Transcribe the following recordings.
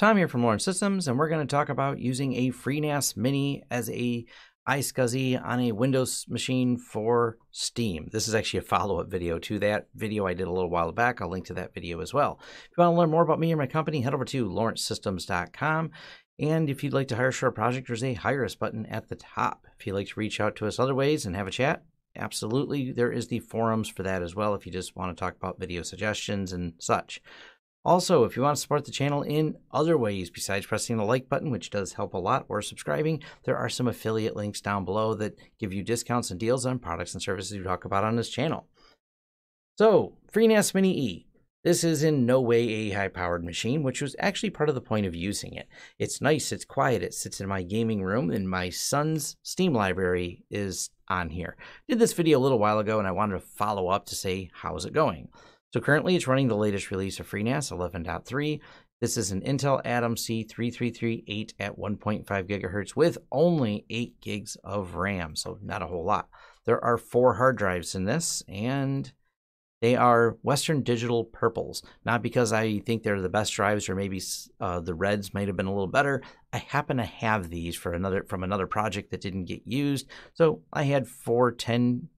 Tom here from Lawrence Systems, and we're going to talk about using a FreeNAS Mini as a iSCSI on a Windows machine for Steam. This is actually a follow-up video to that video I did a little while back. I'll link to that video as well. If you want to learn more about me or my company, head over to lawrencesystems.com. And if you'd like to hire us for a project, there's a Hire Us button at the top. If you'd like to reach out to us other ways and have a chat, absolutely, there is the forums for that as well if you just want to talk about video suggestions and such. Also, if you want to support the channel in other ways besides pressing the like button, which does help a lot, or subscribing, there are some affiliate links down below that give you discounts and deals on products and services we talk about on this channel. So, FreeNAS Mini E. This is in no way a high-powered machine, which was actually part of the point of using it. It's nice, it's quiet, it sits in my gaming room, and my son's Steam library is on here. Did this video a little while ago, and I wanted to follow up to say, how's it going? So currently it's running the latest release of FreeNAS 11.3. This is an Intel Atom C3338 at 1.5 gigahertz with only 8 gigs of RAM, so not a whole lot. There are four hard drives in this, and they are Western Digital Purples. Not because I think they're the best drives, or maybe uh, the reds might have been a little better. I happen to have these for another from another project that didn't get used, so I had four 10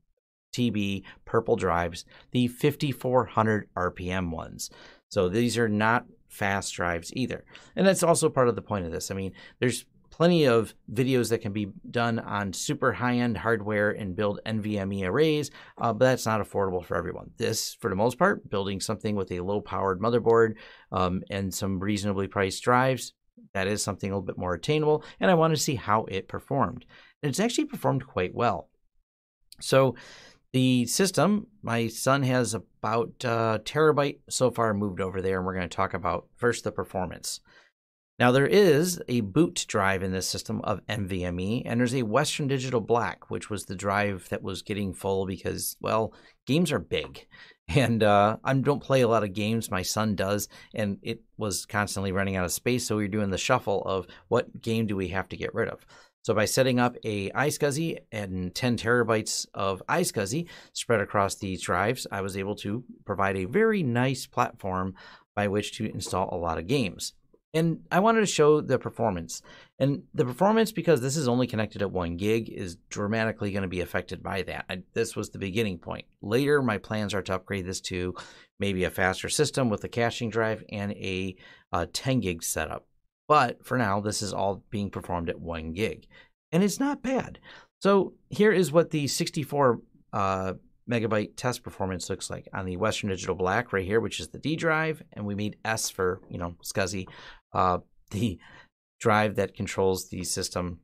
TB purple drives, the 5400 RPM ones. So these are not fast drives either. And that's also part of the point of this. I mean, there's plenty of videos that can be done on super high-end hardware and build NVMe arrays, uh, but that's not affordable for everyone. This, for the most part, building something with a low-powered motherboard um, and some reasonably priced drives, that is something a little bit more attainable, and I want to see how it performed. And it's actually performed quite well. So the system, my son has about a uh, terabyte so far moved over there, and we're going to talk about first the performance. Now, there is a boot drive in this system of NVMe, and there's a Western Digital Black, which was the drive that was getting full because, well, games are big. And uh, I don't play a lot of games. My son does, and it was constantly running out of space. So we are doing the shuffle of what game do we have to get rid of. So by setting up a iSCSI and 10 terabytes of iSCSI spread across these drives, I was able to provide a very nice platform by which to install a lot of games. And I wanted to show the performance. And the performance, because this is only connected at one gig, is dramatically going to be affected by that. I, this was the beginning point. Later, my plans are to upgrade this to maybe a faster system with a caching drive and a uh, 10 gig setup. But for now, this is all being performed at one gig. And it's not bad. So here is what the 64 uh, megabyte test performance looks like on the Western Digital Black right here, which is the D drive. And we made S for, you know, SCSI, uh, the drive that controls the system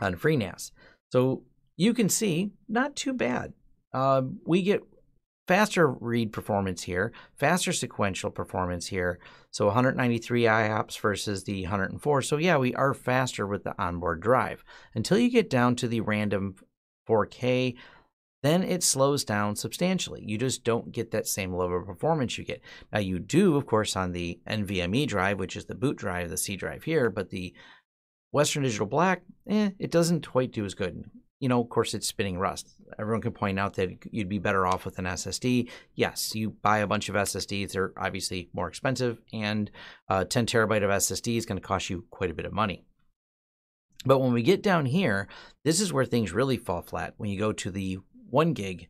on FreeNAS. So you can see, not too bad. Uh, we get faster read performance here, faster sequential performance here. So 193 IOPS versus the 104. So yeah, we are faster with the onboard drive. Until you get down to the random 4K, then it slows down substantially. You just don't get that same level of performance you get. Now you do, of course, on the NVMe drive, which is the boot drive, the C drive here, but the Western Digital Black, eh, it doesn't quite do as good you know, of course, it's spinning Rust. Everyone can point out that you'd be better off with an SSD. Yes, you buy a bunch of SSDs; they're obviously more expensive, and uh, 10 terabyte of SSD is going to cost you quite a bit of money. But when we get down here, this is where things really fall flat. When you go to the one gig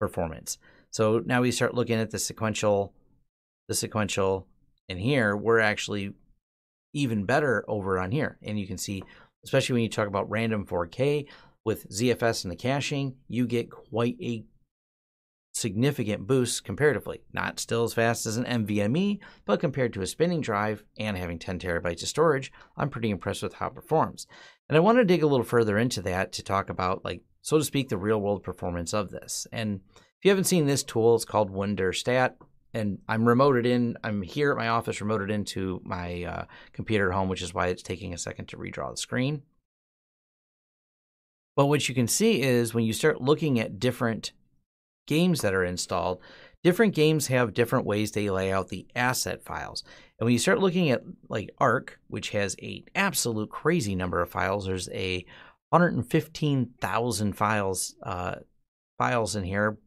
performance, so now we start looking at the sequential, the sequential, and here we're actually even better over on here, and you can see especially when you talk about random 4K, with ZFS and the caching, you get quite a significant boost comparatively. Not still as fast as an NVMe, but compared to a spinning drive and having 10 terabytes of storage, I'm pretty impressed with how it performs. And I want to dig a little further into that to talk about, like, so to speak, the real world performance of this. And if you haven't seen this tool, it's called WinDirStat. And I'm remoted in, I'm here at my office, remoted into my uh, computer at home, which is why it's taking a second to redraw the screen. But what you can see is when you start looking at different games that are installed, different games have different ways they lay out the asset files. And when you start looking at like Ark, which has a absolute crazy number of files, there's a 115,000 files uh, files in here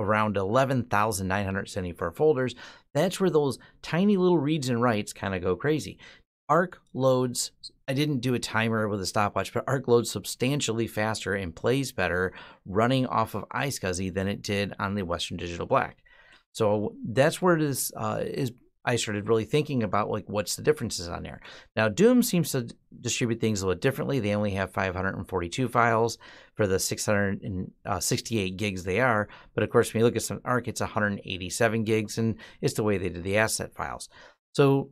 around 11,974 folders. That's where those tiny little reads and writes kind of go crazy. Ark loads, I didn't do a timer with a stopwatch, but Ark loads substantially faster and plays better running off of iSCSI than it did on the Western Digital Black. So that's where this uh, is I started really thinking about like what's the differences on there. Now Doom seems to distribute things a little differently. They only have 542 files for the 668 uh, gigs they are, but of course when you look at some Ark, it's 187 gigs, and it's the way they did the asset files. So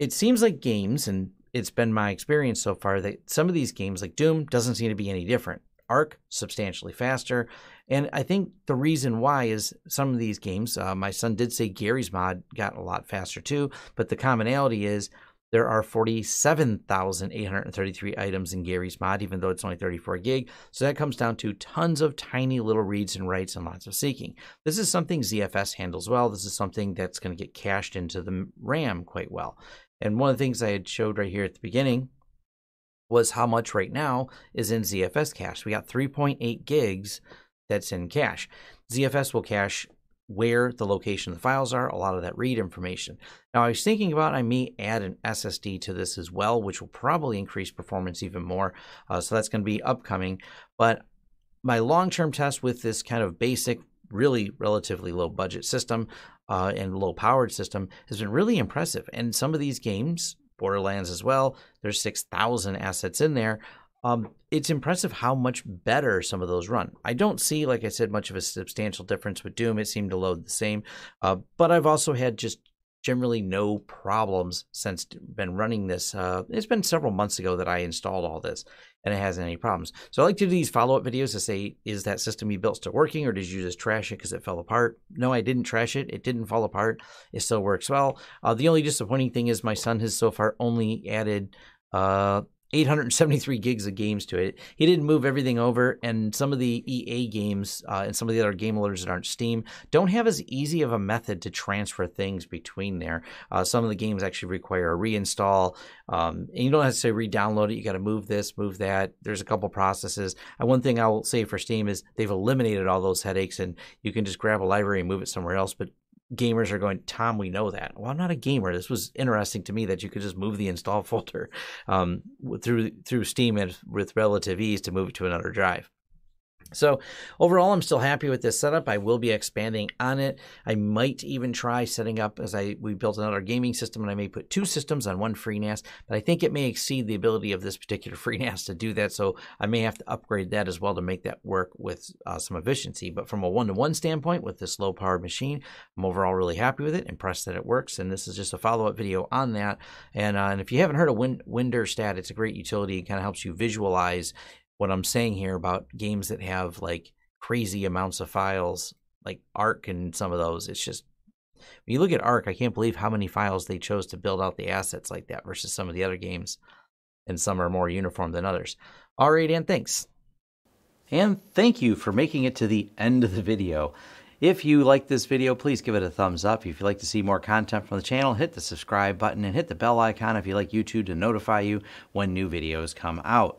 it seems like games, and it's been my experience so far that some of these games like Doom doesn't seem to be any different. Ark substantially faster. And I think the reason why is some of these games, uh, my son did say Garry's Mod got a lot faster too, but the commonality is there are 47,833 items in Garry's Mod, even though it's only 34 gig. So that comes down to tons of tiny little reads and writes and lots of seeking. This is something ZFS handles well. This is something that's going to get cached into the RAM quite well. And one of the things I had showed right here at the beginning was how much right now is in ZFS cache. We got 3.8 gigs that's in cache. ZFS will cache where the location of the files are, a lot of that read information. Now, I was thinking about I may add an SSD to this as well, which will probably increase performance even more. Uh, so that's going to be upcoming. But my long-term test with this kind of basic, really relatively low budget system uh, and low powered system has been really impressive. And some of these games, Borderlands as well, there's 6,000 assets in there. Um, it's impressive how much better some of those run. I don't see, like I said, much of a substantial difference with Doom. It seemed to load the same, uh, but I've also had just generally no problems since been running this. Uh, it's been several months ago that I installed all this, and it hasn't any problems. So I like to do these follow-up videos to say, is that system you built still working, or did you just trash it because it fell apart? No, I didn't trash it. It didn't fall apart. It still works well. Uh, the only disappointing thing is my son has so far only added uh, 873 gigs of games to it. He didn't move everything over, and some of the EA games uh, and some of the other game alerts that aren't Steam don't have as easy of a method to transfer things between there. Uh, some of the games actually require a reinstall, um, and you don't have to say re-download it. You got to move this, move that. There's a couple processes. And one thing I will say for Steam is they've eliminated all those headaches, and you can just grab a library and move it somewhere else. But gamers are going, Tom, we know that. Well, I'm not a gamer. This was interesting to me that you could just move the install folder um, through through Steam and with relative ease to move it to another drive. So overall, I'm still happy with this setup. I will be expanding on it. I might even try setting up as I we built another gaming system, and I may put two systems on one FreeNAS. But I think it may exceed the ability of this particular FreeNAS to do that. So I may have to upgrade that as well to make that work with uh, some efficiency. But from a one-to-one standpoint, with this low-powered machine, I'm overall really happy with it. Impressed that it works. And this is just a follow-up video on that. And uh, and if you haven't heard of Win- it's a great utility. It kind of helps you visualize what I'm saying here about games that have like crazy amounts of files, like Ark and some of those. It's just when you look at Ark, I can't believe how many files they chose to build out the assets like that versus some of the other games, and some are more uniform than others. All right, and thanks. And thank you for making it to the end of the video. If you like this video, please give it a thumbs up. If you'd like to see more content from the channel, hit the subscribe button and hit the bell icon if you like YouTube to notify you when new videos come out.